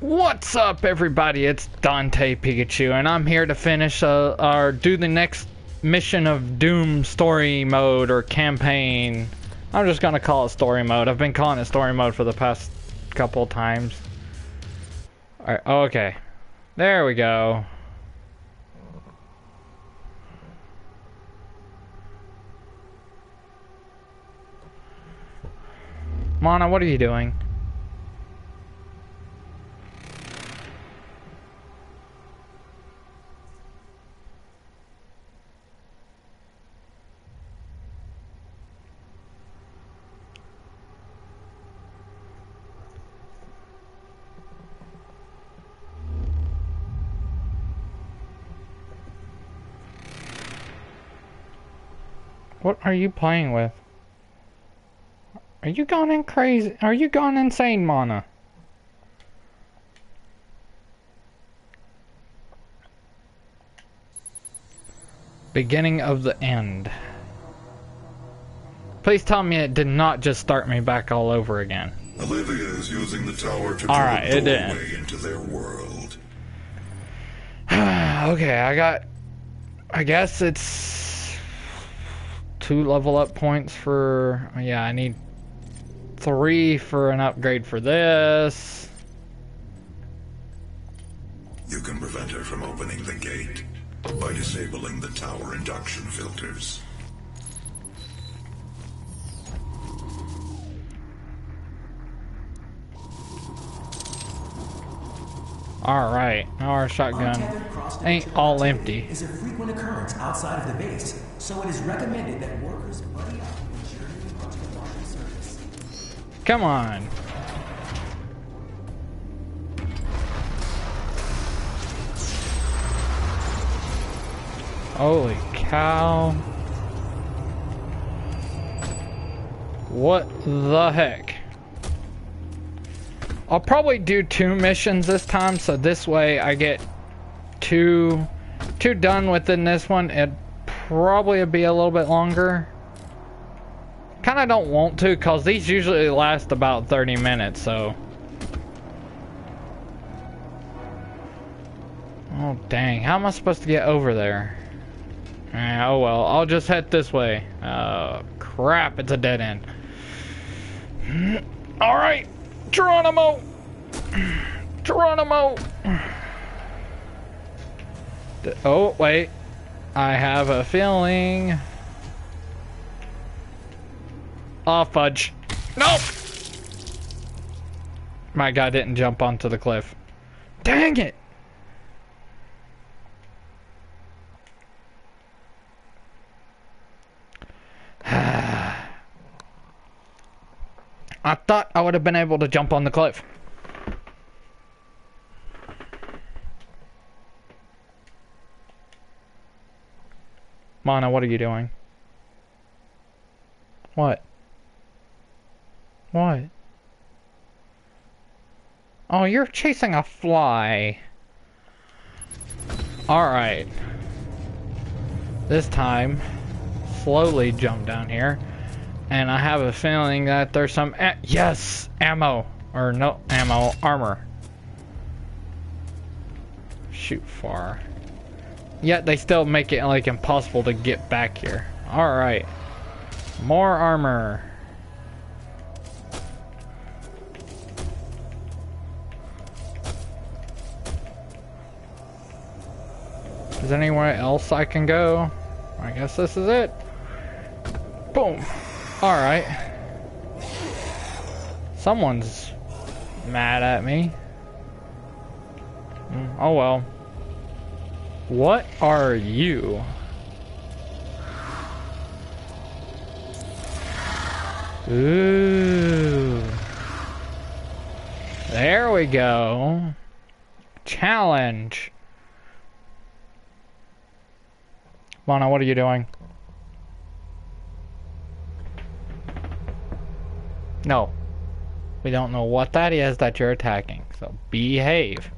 What's up, everybody? It's Dante Pikachu, and I'm here to finish uh, do the next mission of Doom story mode or campaign. I'm just gonna call it story mode. I've been calling it story mode for the past couple times. Alright, okay. There we go. Mana, what are you doing? What are you playing with? Are you gone in crazy? Are you gone insane, Mana? Beginning of the end. Please tell me it did not just start me back all over again. Olivia is using the tower to All a it did. into their world. okay, I got. I guess it's two level up points for. Oh, yeah, I need three for an upgrade for this. You can prevent her from opening the gate by disabling the tower induction filters. All right, now our shotgun ain't all empty. Is a frequent occurrence outside of the base, so it is recommended that workers buddy up when journeying onto the launching surface. Come on. Holy cow. What the heck? I'll probably do two missions this time, so this way I get two two done within this one. It probably be a little bit longer. Kind of don't want to, cause these usually last about 30 minutes, so. Oh dang, how am I supposed to get over there? Eh, oh well, I'll just head this way. Oh crap, it's a dead end. Alright, Geronimo! Geronimo! Oh, wait. I have a feeling. Oh, fudge. Nope! My guy didn't jump onto the cliff. Dang it! I thought I would have been able to jump on the cliff. Mana, what are you doing? What? What? Oh, you're chasing a fly. Alright. This time, slowly jump down here. And I have a feeling that there's some... A yes! Ammo! Or no, ammo. Armor. Shoot far. Yet they still make it like impossible to get back here. Alright. More armor. Is anywhere else I can go? I guess this is it. Boom. Alright. Someone's mad at me. Mm, Oh well. What are you? Ooh. There we go. Challenge. Mana, what are you doing? No. We don't know what that is that you're attacking, so behave.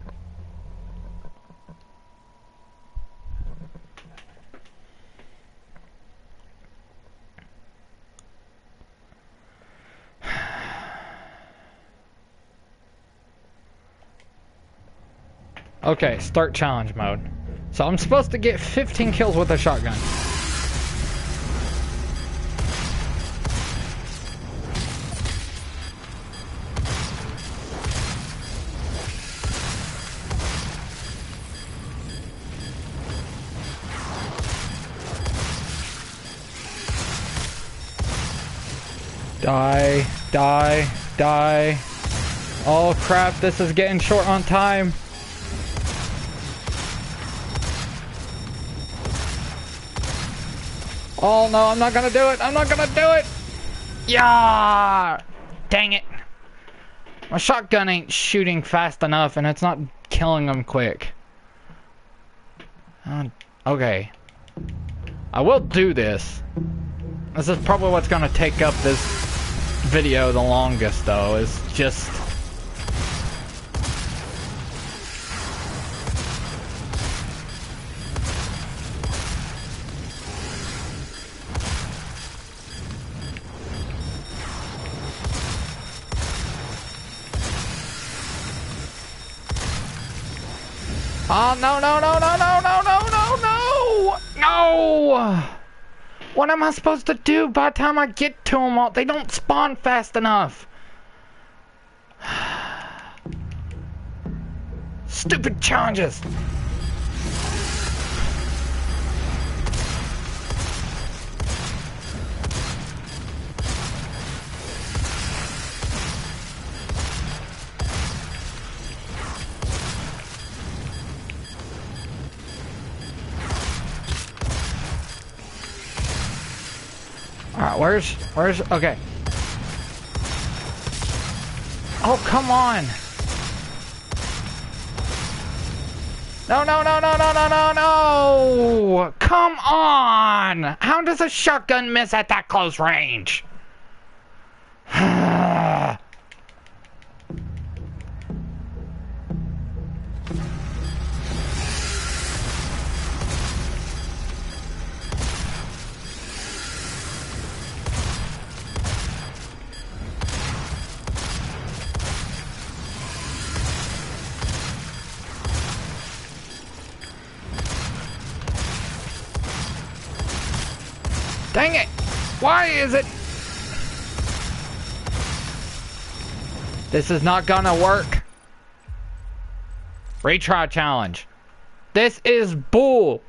Okay, start challenge mode. So I'm supposed to get 15 kills with a shotgun. Die, die, die. Oh crap, this is getting short on time. Oh no, I'm not gonna do it. I'm not gonna do it. Yeah. Dang it. My shotgun ain't shooting fast enough and it's not killing them quick. Uh, okay. I will do this. This is probably what's gonna take up this video the longest though, is just Oh, no, no, no, no, no, no, no, no, no! No! What am I supposed to do by the time I get to them all? They don't spawn fast enough. Stupid challenges. Where's, where's, okay. Oh, come on. No, no, no, no, no, no, no, no! Come on! How does a shotgun miss at that close range? Why is it? This is not gonna work. Retry challenge. This is bull.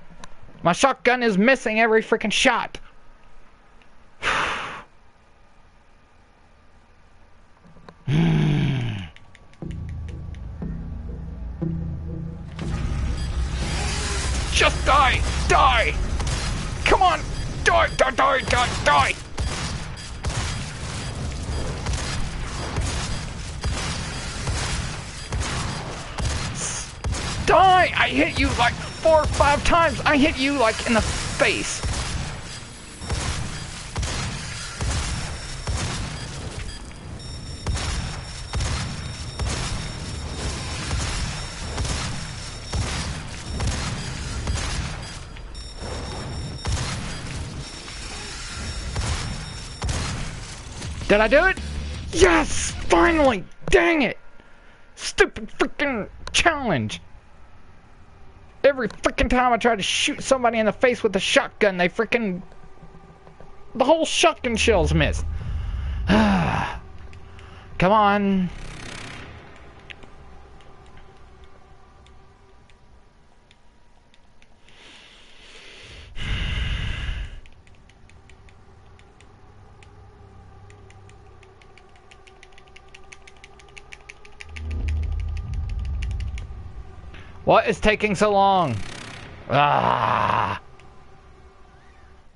My shotgun is missing every freaking shot. Just die! Die! Come on! Die! Die! Die! Die! Die! Die! I hit you like four or five times. I hit you like in the face. Did I do it? Yes! Finally! Dang it! Stupid freaking challenge! Every freaking time I try to shoot somebody in the face with a shotgun, they freaking... The whole shotgun shells miss. Come on. What is taking so long? Ah!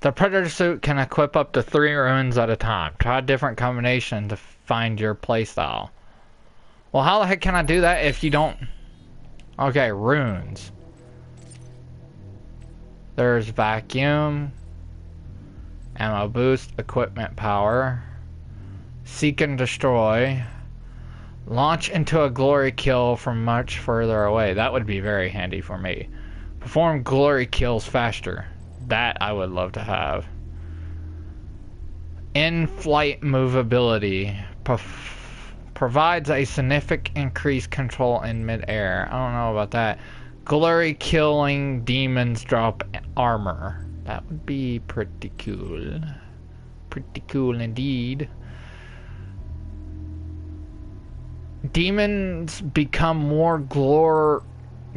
The Praetor suit can equip up to three runes at a time. Try a different combination to find your playstyle. Well, how the heck can I do that if you don't... Okay, runes. There's vacuum. Ammo boost, equipment power. Seek and destroy. Launch into a glory kill from much further away. That would be very handy for me. Perform glory kills faster. That I would love to have. In-flight movability. Provides a significant increased control in midair. I don't know about that. Glory killing demons drop armor. That would be pretty cool. Pretty cool indeed. Demons become more glor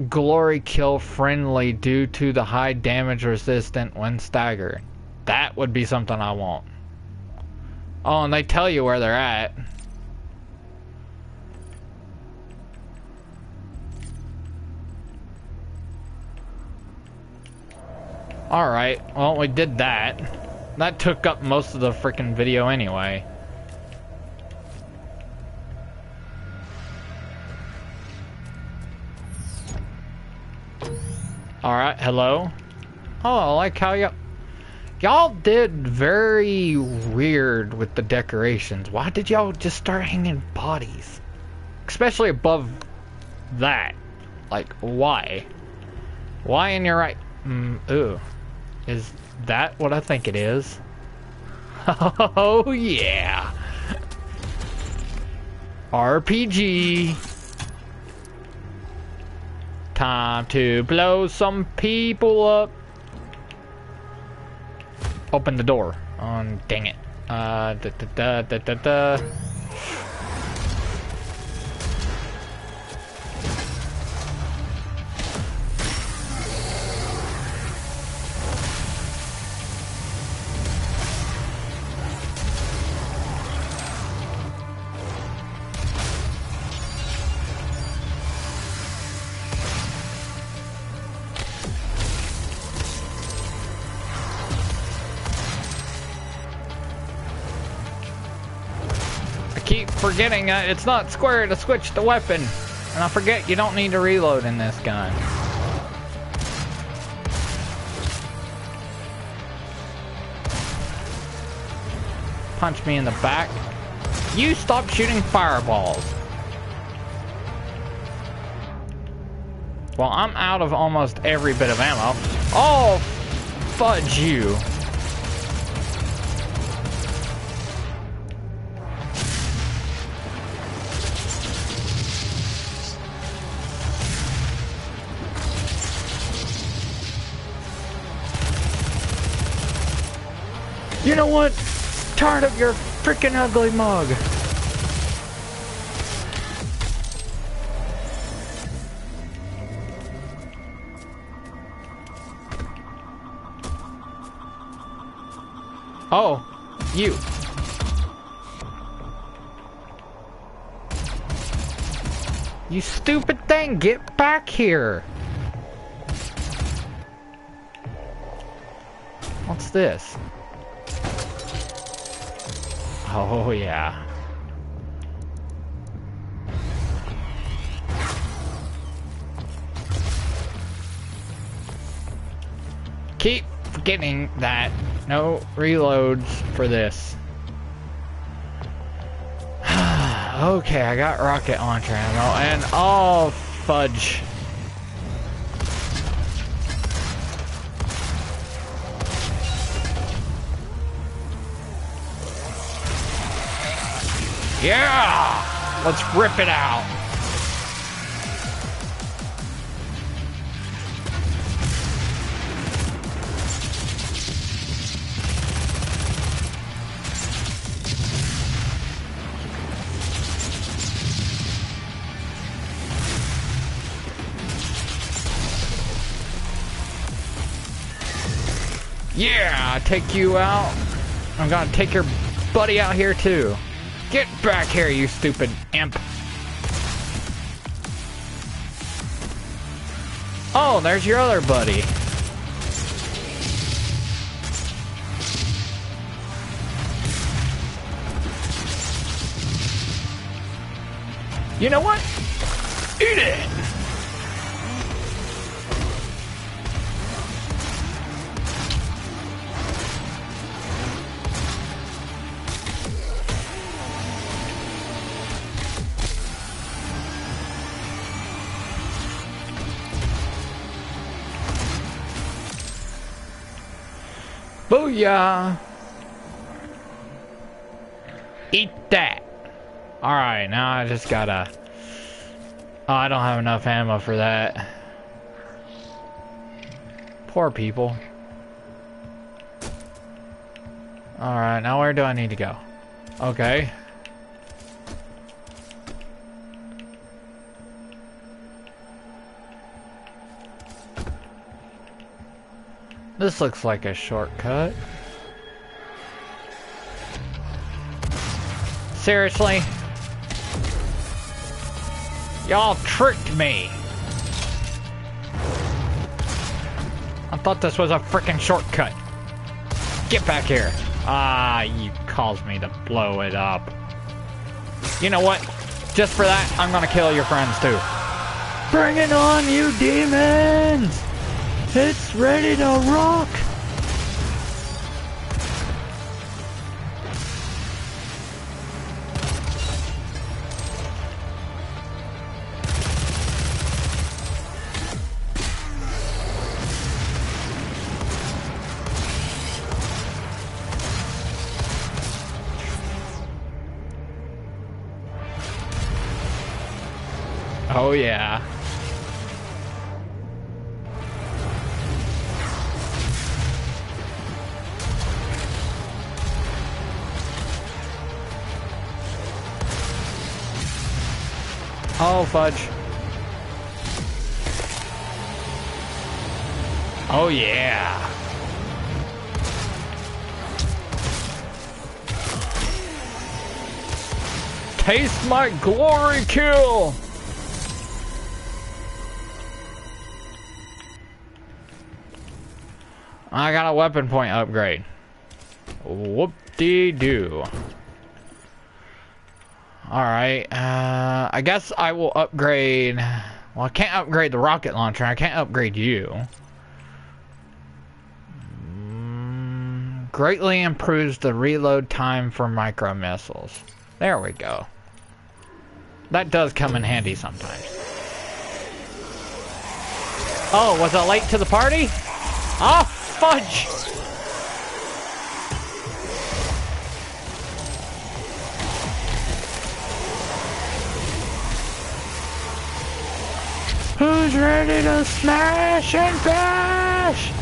glory kill friendly due to the high damage resistant when staggered. That would be something I want. Oh, and they tell you where they're at. Alright, well, we did that. That took up most of the freaking video anyway. Alright, hello? Oh, I like how y'all... Y'all did very weird with the decorations. Why did y'all just start hanging bodies? Especially above that. Like, why? Why in your right... Mm, ooh. Is that what I think it is? Oh, yeah. RPG. Time to blow some people up. Open the door. Oh, dang it. Uh, da da da da da uh, it's not square to switch the weapon. And I forget you don't need to reload in this gun. Punch me in the back. You stop shooting fireballs. Well, I'm out of almost every bit of ammo. Oh, fudge you. You know what? Tired of your freaking ugly mug. Oh, you. You stupid thing, get back here. What's this? Oh, yeah. Keep forgetting that no reloads for this. okay, I got rocket launcher ammo and oh fudge. Yeah! Let's rip it out. Yeah, take you out. I'm gonna take your buddy out here too. Get back here, you stupid imp. Oh, there's your other buddy. You know what? Booyah! Eat that. Alright, now I just gotta... Oh, I don't have enough ammo for that. Poor people. Alright, now where do I need to go? Okay. This looks like a shortcut. Seriously? Y'all tricked me! I thought this was a freaking shortcut. Get back here. Ah, you caused me to blow it up. You know what? Just for that, I'm gonna kill your friends too. Bring it on, you demons! It's ready to rock! Oh yeah. Oh fudge. Oh yeah. Taste my glory kill! I got a weapon point upgrade. Whoop-de-doo. Alright, uh, I guess I will upgrade... Well, I can't upgrade the rocket launcher. I can't upgrade you. Mm, greatly improves the reload time for micro missiles. There we go. That does come in handy sometimes. Oh, was I late to the party? Oh, fudge! Who's ready to smash and bash?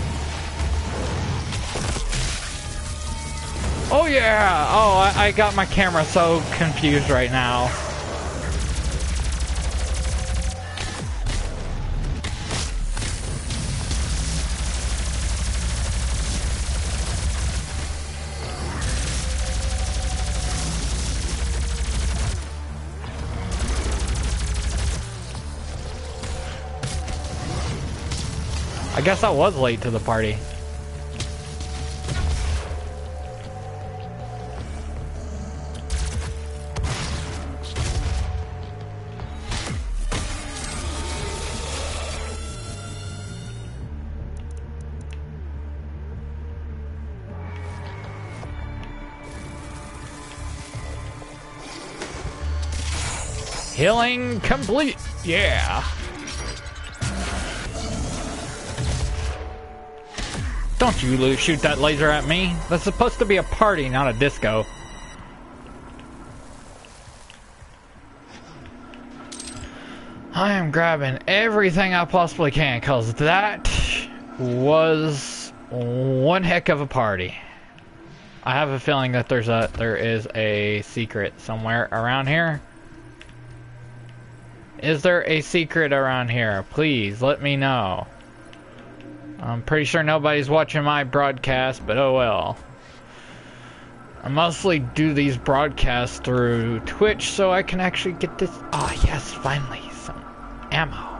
Oh yeah! Oh, I, I got my camera so confused right now. I guess I was late to the party. Healing complete. Yeah. Don't you shoot that laser at me. That's supposed to be a party, not a disco. I am grabbing everything I possibly can, because that was one heck of a party. I have a feeling that there's a there is a secret somewhere around here. Is there a secret around here? Please let me know. I'm pretty sure nobody's watching my broadcast, but oh well. I mostly do these broadcasts through Twitch so I can actually get this. Ah, oh, yes, finally, some ammo.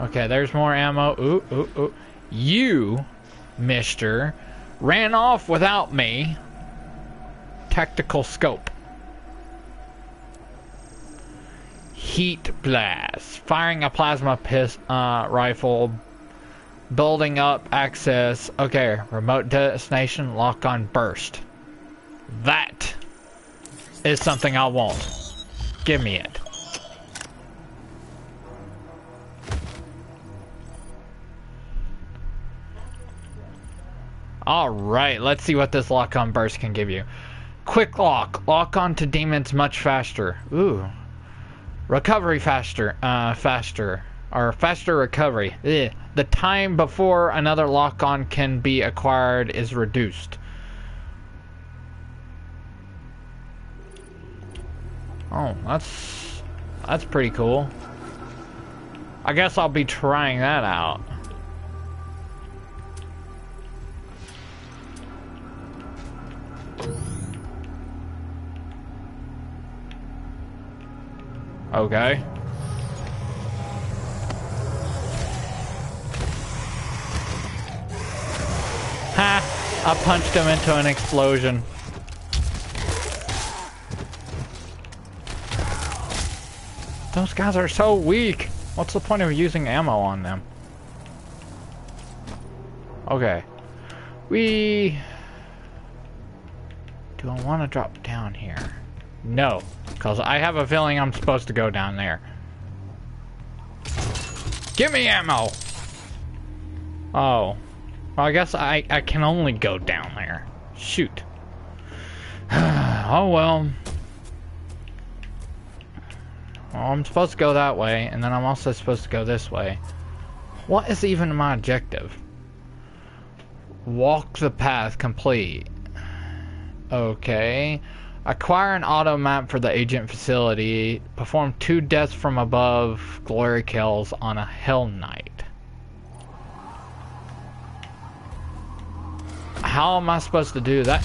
Okay, there's more ammo. Ooh, ooh, ooh. You, mister, ran off without me. Tactical scope. Heat blast. Firing a plasma pis uh, rifle Building up access. Okay, remote destination, lock on burst. That is something I want. Give me it. Alright, let's see what this lock on burst can give you. Quick lock. Lock on to demons much faster. Ooh. Recovery faster. Uh, faster. Or faster recovery. Ugh. The time before another lock on can be acquired is reduced. Oh, that's that's pretty cool. I guess I'll be trying that out. Okay. I punched him into an explosion. Those guys are so weak. What's the point of using ammo on them? Okay. We... Do I want to drop down here? No. Because I have a feeling I'm supposed to go down there. Give me ammo! Oh. Well, I guess I, I can only go down there. Shoot. oh well. Well, I'm supposed to go that way, and then I'm also supposed to go this way. What is even my objective? Walk the path complete. Okay. Acquire an auto map for the Argent facility. Perform two deaths from above glory kills on a Hell Knight. How am I supposed to do that?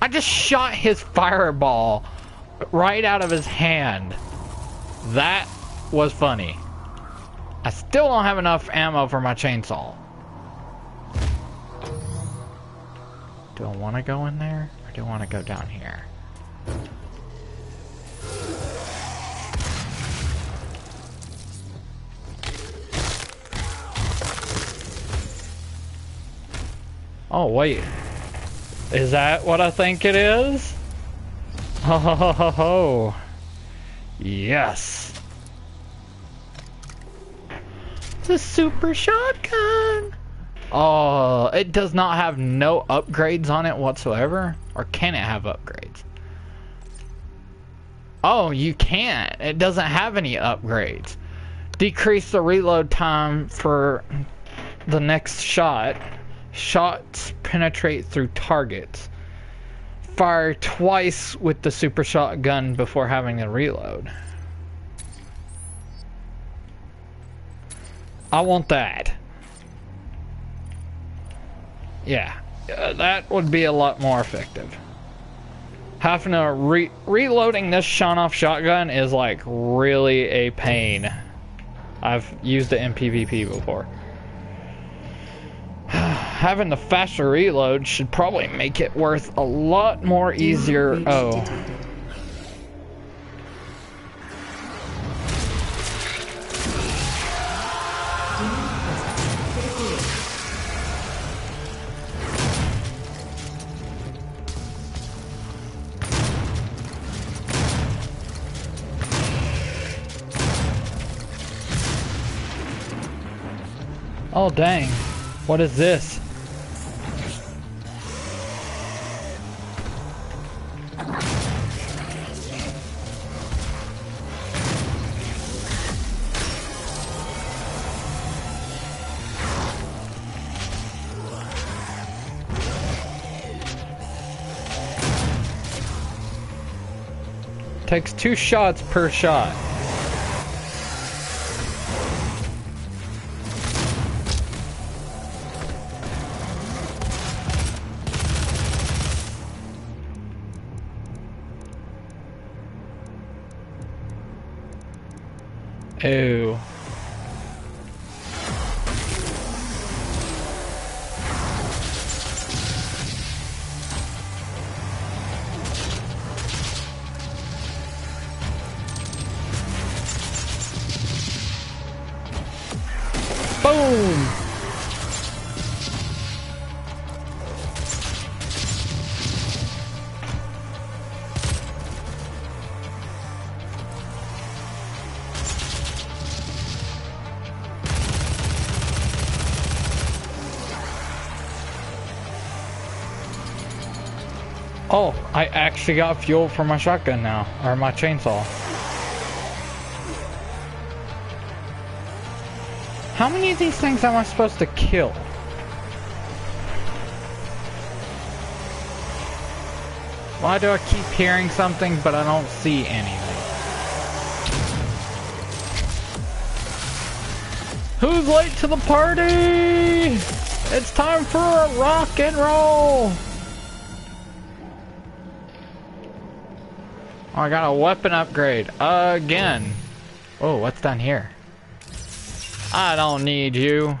I just shot his fireball right out of his hand. That was funny. I still don't have enough ammo for my chainsaw. Do I want to go in there? Or do I want to go down here? Oh, wait. Is that what I think it is? Ho ho ho ho ho. Yes. The super shotgun. Oh, it does not have no upgrades on it whatsoever? Or can it have upgrades? Oh, you can't. It doesn't have any upgrades. Decrease the reload time for the next shot. Shots penetrate through targets. Fire twice with the super shotgun before having to reload. I want that. Yeah, uh, that would be a lot more effective. Having to re reloading this Shanoff shotgun is like really a pain. I've used the MPVP before. Having the faster reload should probably make it worth a lot more easier. Oh. Oh dang. What is this? Takes two shots per shot. Ew. Actually got fuel for my shotgun now, or my chainsaw. How many of these things am I supposed to kill? Why do I keep hearing something but I don't see anything? Who's late to the party? It's time for a rock and roll! Oh, I got a weapon upgrade. Again. Oh, what's down here? I don't need you.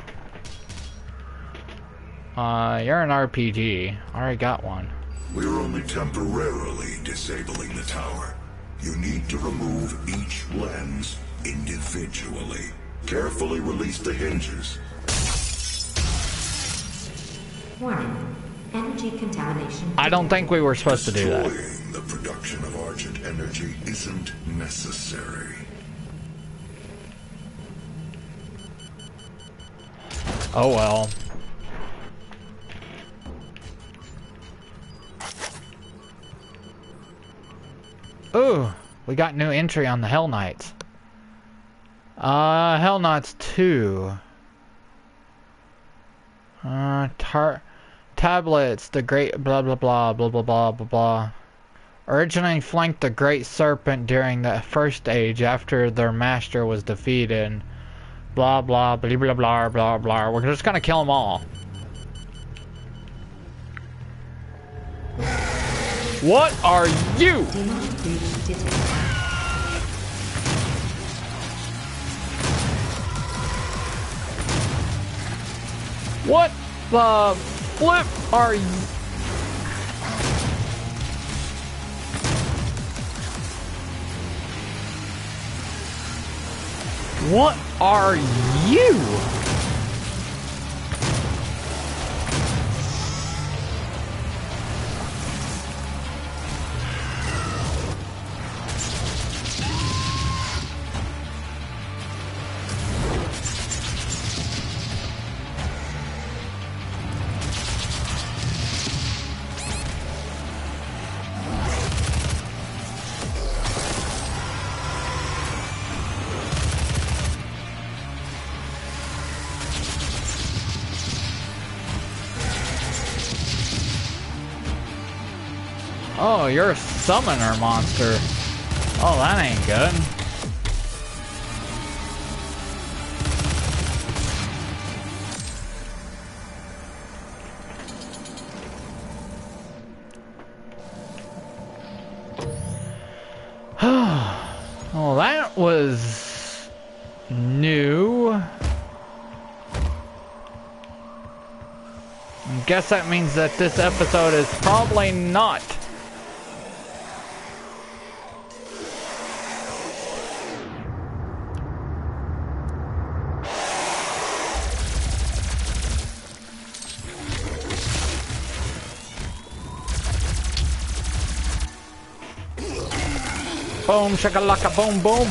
Uh, you're an RPG. I already got one. We're only temporarily disabling the tower. You need to remove each lens individually. Carefully release the hinges. Warning. Energy contamination. I don't think we were supposed to do that the production of Argent energy isn't necessary. Oh well. Ooh, we got new entry on the Hell Knights. Uh, Hell Knights 2. Uh, tar tablets, the great blah blah blah, blah blah blah blah blah. Originally flanked the Great Serpent during the First Age after their master was defeated. Blah blah blah blah blah blah blah. We're just gonna kill them all. What are you? What the flip are you? What are you? You're a summoner monster. Oh, that ain't good. well, that was new. I guess that means that this episode is probably not. Boom, shakalaka, boom, boom.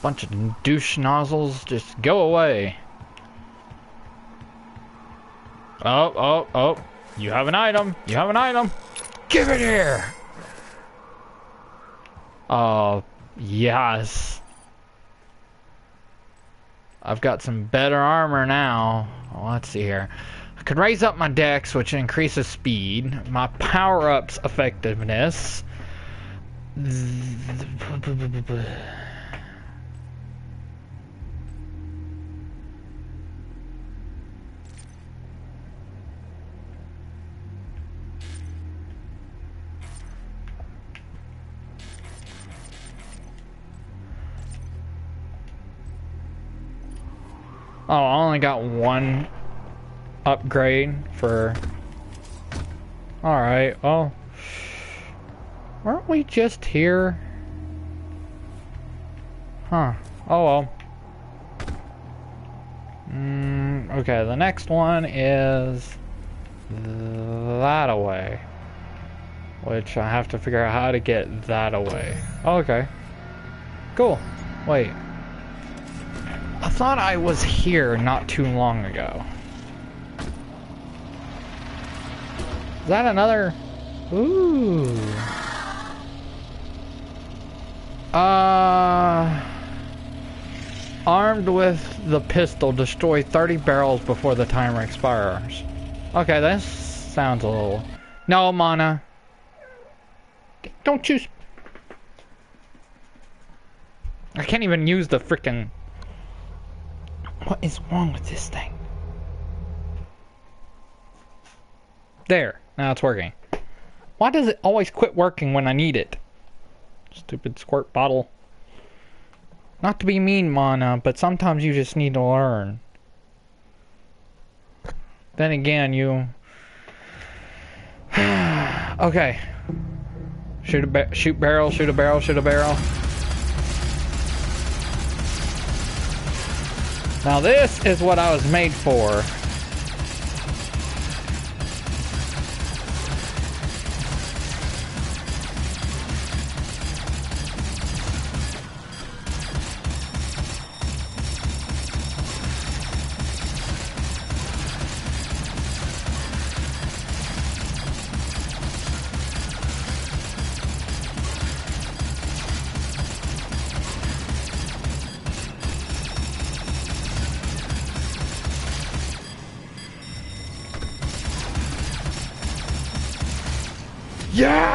Bunch of douche nozzles, just go away. Oh, oh, oh. You have an item. You have an item. Give it here. Oh, yes. I've got some better armor now. Let's see here. I could raise up my dex, which increases speed. My power-ups effectiveness. Oh, I only got one upgrade for... Alright, well... Weren't we just here? Huh. Oh well. Mm, okay, the next one is... That away. Which I have to figure out how to get that away. Oh, okay. Cool. Wait. I thought I was here not too long ago. Is that another? Ooh. Uh. Armed with the pistol, destroy 30 barrels before the timer expires. Okay, this sounds a little... No, Mana. Don't you... I can't even use the freaking. What is wrong with this thing? There. Now it's working. Why does it always quit working when I need it? Stupid squirt bottle. Not to be mean, Mana, but sometimes you just need to learn. Then again, you... okay. Shoot a ba shoot barrel, shoot a barrel, shoot a barrel. Now this is what I was made for.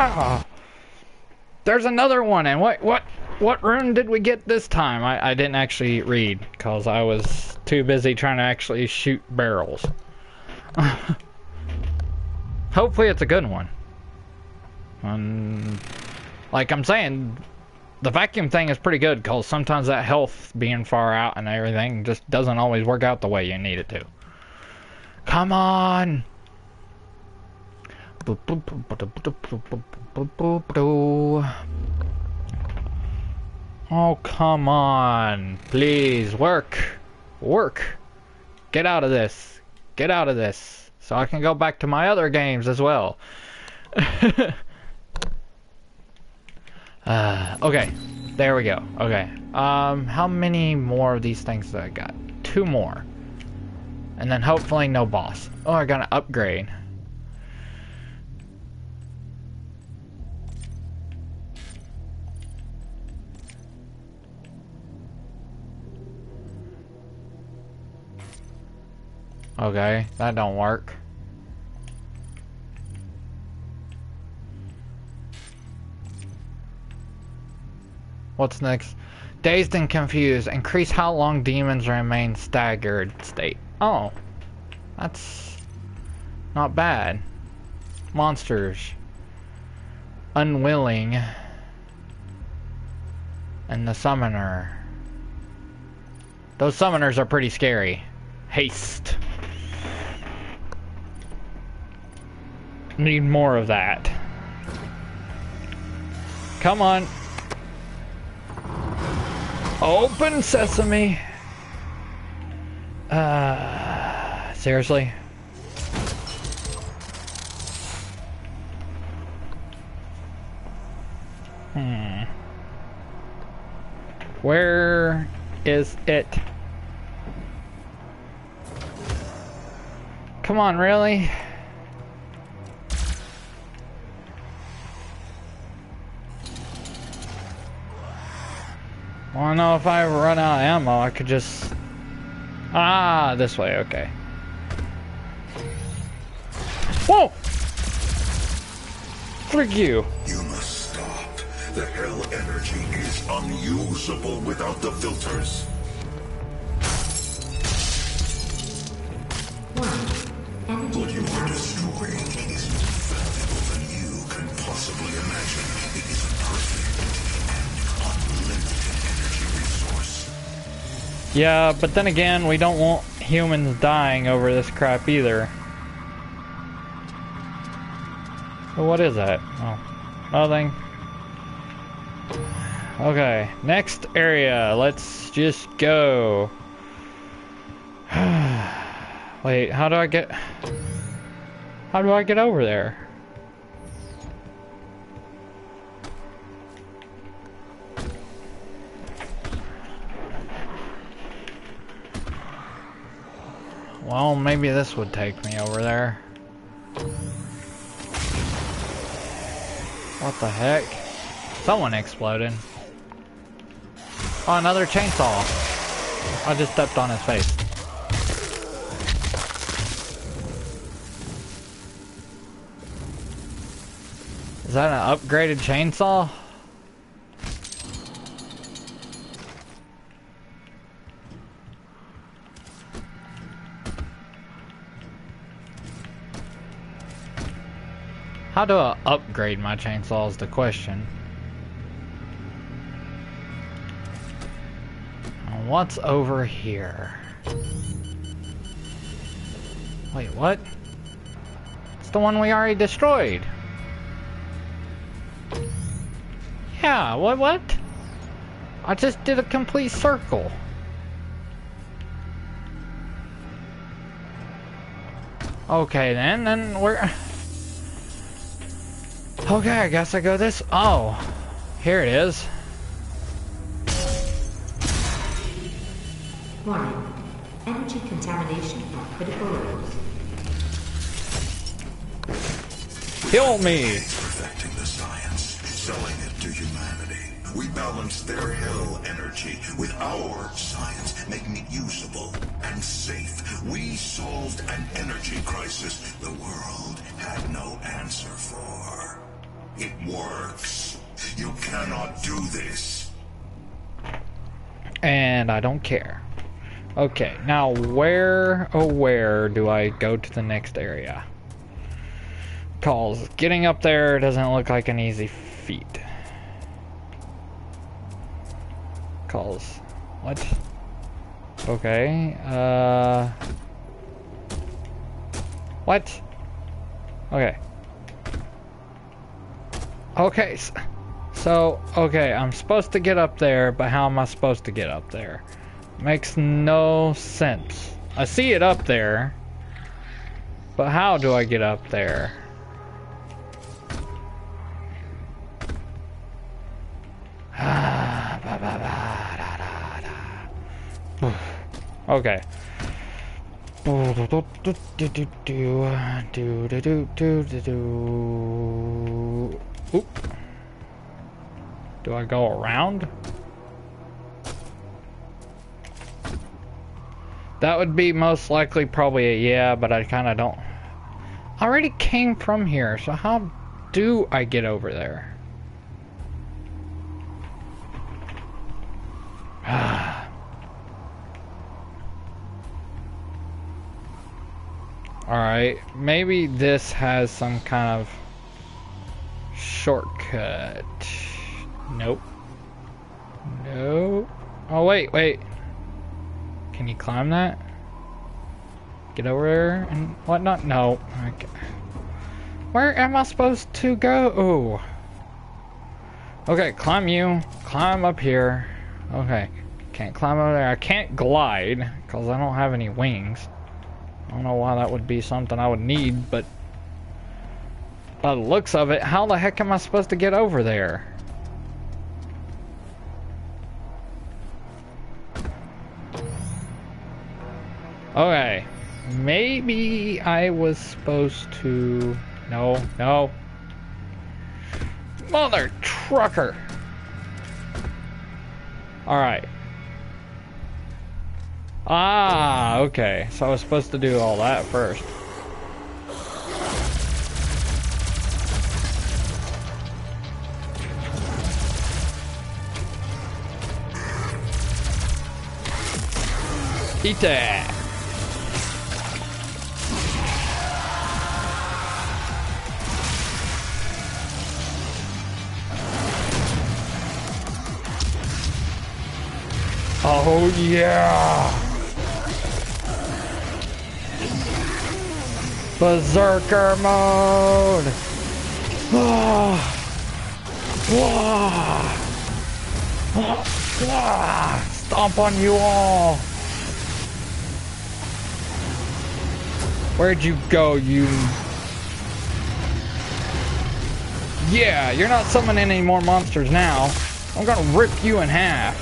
There's another one, and what what what rune did we get this time? I, I didn't actually read, because I was too busy trying to actually shoot barrels. Hopefully it's a good one. Um, like I'm saying, the vacuum thing is pretty good, because sometimes that health being far out and everything just doesn't always work out the way you need it to. Come on! Oh, come on. Please, work. Work. Get out of this. Get out of this. So I can go back to my other games as well. uh, okay. There we go. Okay. Um, how many more of these things do I got? Two more. And then hopefully no boss. Oh, I got an upgrade. Okay, that don't work. What's next? Dazed and confused. Increase how long demons remain staggered state. Oh. That's not bad. Monsters. Unwilling. And the summoner. Those summoners are pretty scary. Haste. Need more of that. Come on. Open sesame. Uh, seriously? Hmm. Where is it? Come on, really? Well, I know if I run out of ammo, I could just... Ah, this way, okay. Whoa! Frick you. You must stop. The hell energy is unusable without the filters. Yeah, but then again, we don't want humans dying over this crap either. What is that? Oh, nothing. Okay, next area. Let's just go. Wait, how do I get... How do I get over there? Well, maybe this would take me over there. What the heck? Someone exploded. Oh, another chainsaw. I just stepped on his face. Is that an upgraded chainsaw? How do I upgrade my chainsaw is the question. What's over here? Wait, what? It's the one we already destroyed. Yeah, what, what? I just did a complete circle. Okay then, then we're... Okay, I guess I go this... Oh, here it is. Warning. Energy contamination at critical levels. Kill me! Perfecting the science, selling it to humanity. We balance their hell energy with our science, making it usable and safe. We solved an energy crisis the world had no answer for. It works. You cannot do this. And I don't care. Okay, now where, oh where do I go to the next area? Calls. Getting up there doesn't look like an easy feat. Calls. What? Okay, uh... What? Okay. Okay, so, okay, I'm supposed to get up there, but how am I supposed to get up there? Makes no sense. I see it up there, but how do I get up there? Okay. Oop. Do I go around? That would be most likely probably a yeah, but I kind of don't. I already came from here, so how do I get over there? Alright, maybe this has some kind of shortcut. Nope. Nope. Oh, wait, wait. Can you climb that? Get over there and whatnot? No. Okay. Where am I supposed to go? Oh. Okay, climb you. Climb up here. Okay. Can't climb over there. I can't glide because I don't have any wings. I don't know why that would be something I would need, but by the looks of it, how the heck am I supposed to get over there? Okay. Maybe I was supposed to... No, no. Mother trucker! Alright. Ah, okay. So I was supposed to do all that first. Eat that! Oh yeah! Berserker mode! Ah! Ah! Ah! Stomp on you all! Where'd you go, you... Yeah, you're not summoning any more monsters now. I'm gonna rip you in half.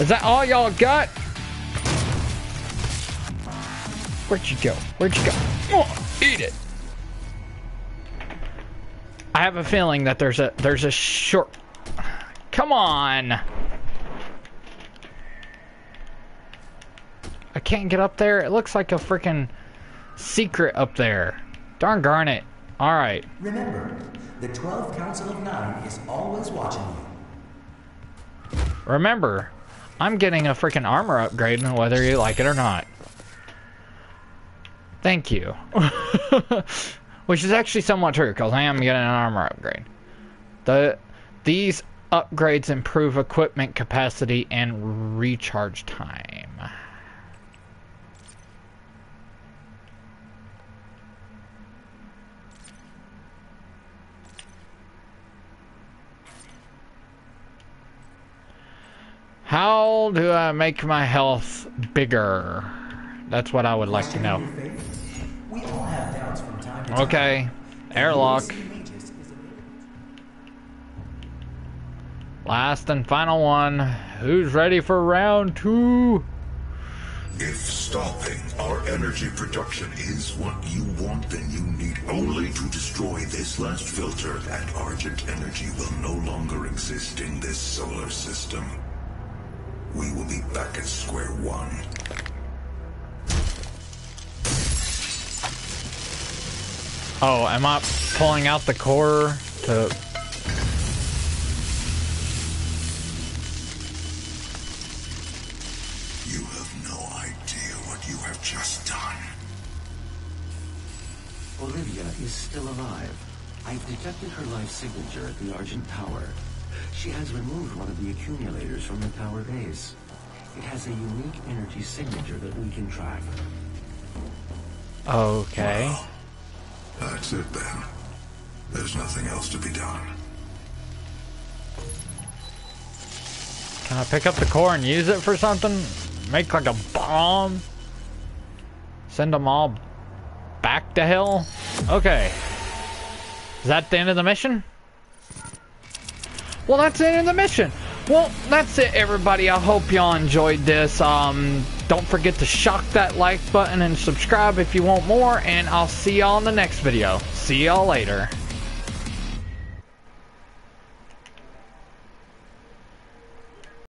Is that all y'all got? Where'd you go? Where'd you go? Oh, eat it. I have a feeling that there's a there's a short. Come on. I can't get up there. It looks like a freaking secret up there. Darn garnet. All right. Remember, the 12 Council of Nine is always watching you. Remember, I'm getting a freaking armor upgrade whether you like it or not. Thank you. Which is actually somewhat true, because I am getting an armor upgrade. The These upgrades improve equipment capacity and recharge time. How do I make my health bigger? That's what I would like to know. Okay, airlock. Last and final one. Who's ready for round two? If stopping our energy production is what you want, then you need only to destroy this last filter, and Argent energy will no longer exist in this solar system. We will be back at square one. Oh, am I pulling out the core to... You have no idea what you have just done. Olivia is still alive. I've detected her life signature at the Argent Tower. She has removed one of the accumulators from the tower base. It has a unique energy signature that we can track. Okay. That's it then. There's nothing else to be done. Can I pick up the core and use it for something? Make like a bomb? Send them all back to hell? Okay. Is that the end of the mission? Well, that's the end of the mission. Well, that's it, everybody. I hope y'all enjoyed this. Um, don't forget to shock that like button and subscribe if you want more, and I'll see y'all in the next video. See y'all later.